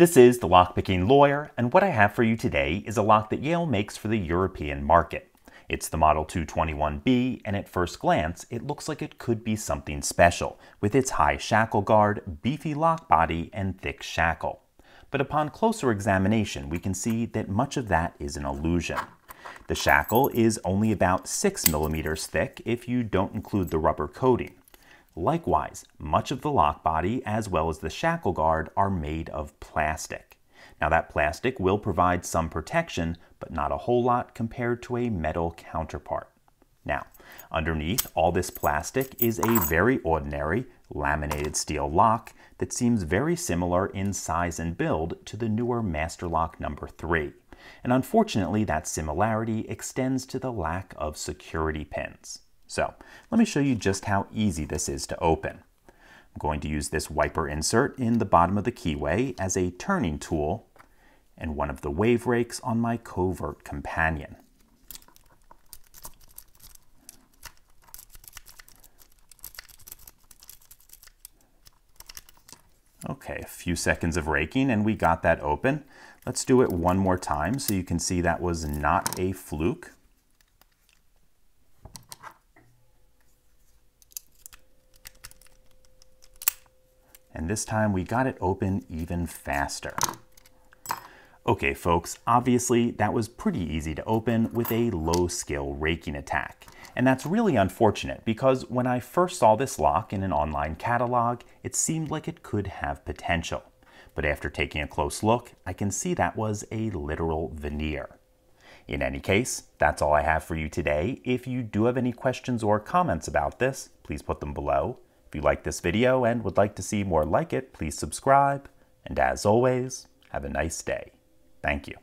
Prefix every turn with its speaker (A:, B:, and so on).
A: This is the Lockpicking Lawyer, and what I have for you today is a lock that Yale makes for the European market. It's the Model 221B, and at first glance, it looks like it could be something special, with its high shackle guard, beefy lock body, and thick shackle. But upon closer examination, we can see that much of that is an illusion. The shackle is only about 6 millimeters thick if you don't include the rubber coating. Likewise, much of the lock body as well as the shackle guard are made of plastic. Now that plastic will provide some protection, but not a whole lot compared to a metal counterpart. Now, underneath all this plastic is a very ordinary laminated steel lock that seems very similar in size and build to the newer Masterlock number 3. And unfortunately, that similarity extends to the lack of security pins. So let me show you just how easy this is to open. I'm going to use this wiper insert in the bottom of the keyway as a turning tool and one of the wave rakes on my covert companion. Okay, a few seconds of raking and we got that open. Let's do it one more time so you can see that was not a fluke. And this time we got it open even faster. Okay folks, obviously that was pretty easy to open with a low skill raking attack. And that's really unfortunate because when I first saw this lock in an online catalog, it seemed like it could have potential. But after taking a close look, I can see that was a literal veneer. In any case, that's all I have for you today. If you do have any questions or comments about this, please put them below. If you like this video and would like to see more like it, please subscribe. And as always, have a nice day. Thank you.